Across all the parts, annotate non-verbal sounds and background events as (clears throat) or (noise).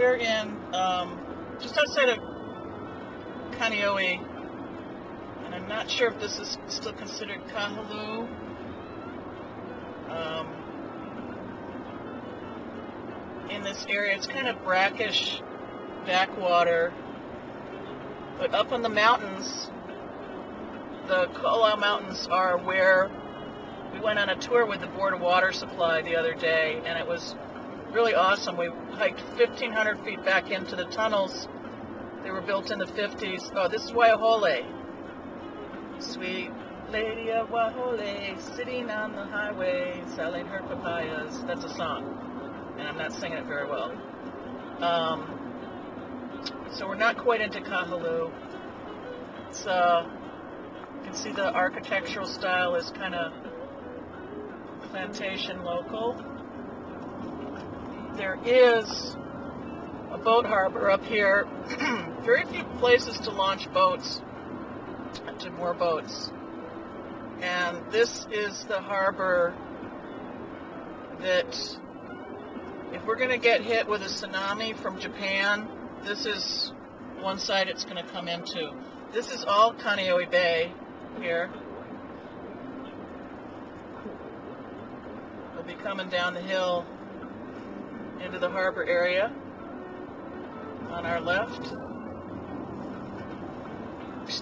we're in um, just outside of Kaneohe, and I'm not sure if this is still considered Kahaluu. Um, in this area, it's kind of brackish backwater, but up in the mountains, the Ko'olau Mountains are where we went on a tour with the Board of Water Supply the other day, and it was really awesome. We hiked 1,500 feet back into the tunnels. They were built in the 50s. Oh, this is Waiahole. Sweet lady of Waiahole, sitting on the highway, selling her papayas. That's a song, and I'm not singing it very well. Um, so we're not quite into Kahaluu. It's, uh, you can see the architectural style is kind of plantation local. There is a boat harbor up here. (clears throat) Very few places to launch boats, to moor boats. And this is the harbor that, if we're going to get hit with a tsunami from Japan, this is one side it's going to come into. This is all Kaneohe Bay here. We'll be coming down the hill into the harbor area on our left.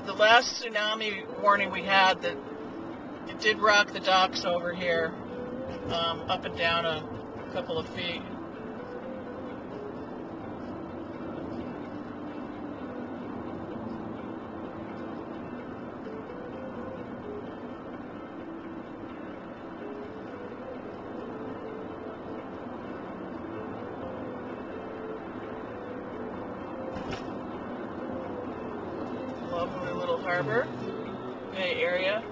The last tsunami warning we had that it did rock the docks over here um, up and down a couple of feet. Lovely little harbor, Bay Area.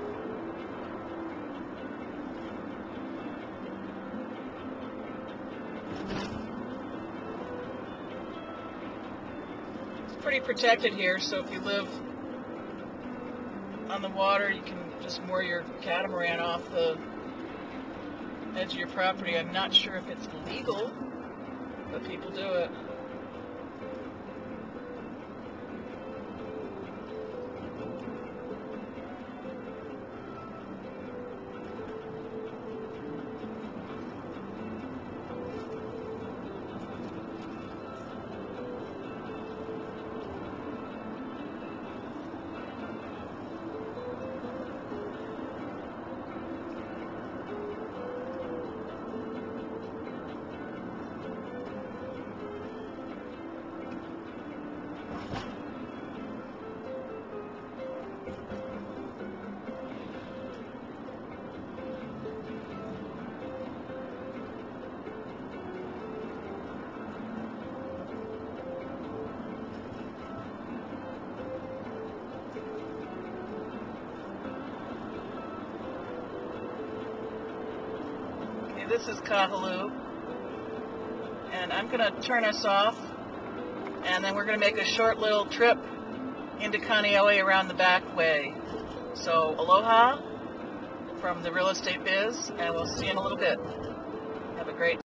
It's pretty protected here, so if you live on the water, you can just moor your catamaran off the edge of your property. I'm not sure if it's legal, but people do it. This is Kahaluu. And I'm going to turn us off. And then we're going to make a short little trip into Kaneohe around the back way. So, aloha from the real estate biz, and we'll see you in a little bit. Have a great